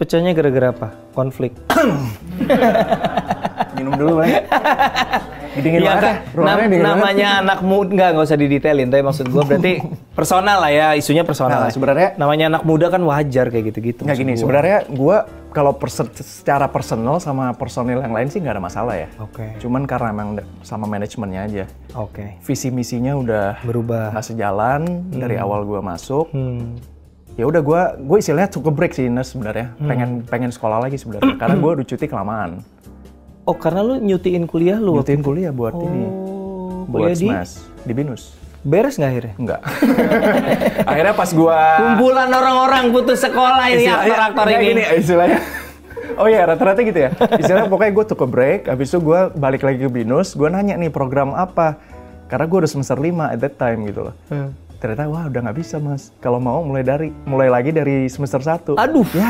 Pecahnya gara-gara apa? Konflik. Minum dulu, Bang. Dingin Iya banget. kan? ya. Ruangannya Nam- dingin namanya anak muda nggak nggak usah didetailin, tapi maksud gue berarti personal lah ya, isunya personal. Nah, lah. sebenarnya- namanya anak muda kan wajar kayak gitu-gitu. Nggak gini, gua. sebenarnya gue kalau perse- secara personal sama personil yang lain sih nggak ada masalah ya. Oke. Cuman karena emang sama manajemennya aja. Oke. Visi misinya udah Berubah. nggak sejalan dari awal gue masuk. Hmm. Ya udah gue gue istilahnya cukup break sih Ines sebenarnya. Pengen pengen sekolah lagi sebenarnya. karena gue udah cuti kelamaan. Oh karena lu nyutiin kuliah lu? waktu- Nyutiin kuliah buat ini. Oh, Buat kuliah di smash. Di binus. beres nggak akhirnya? Enggak. Akhirnya pas gue Kumpulan orang-orang putus sekolah ini aktor-aktor Nggak, ini. gini, istilahnya. Oh iya, rata-rata gitu ya. Istilahnya pokoknya gue tuh ke break, habis itu gue balik lagi ke Binus, gue nanya nih program apa. Karena gue udah semester 5 at that time gitu loh. Hmm. Ternyata wah udah nggak bisa mas. Kalau mau mulai dari mulai lagi dari semester 1. Aduh. Ya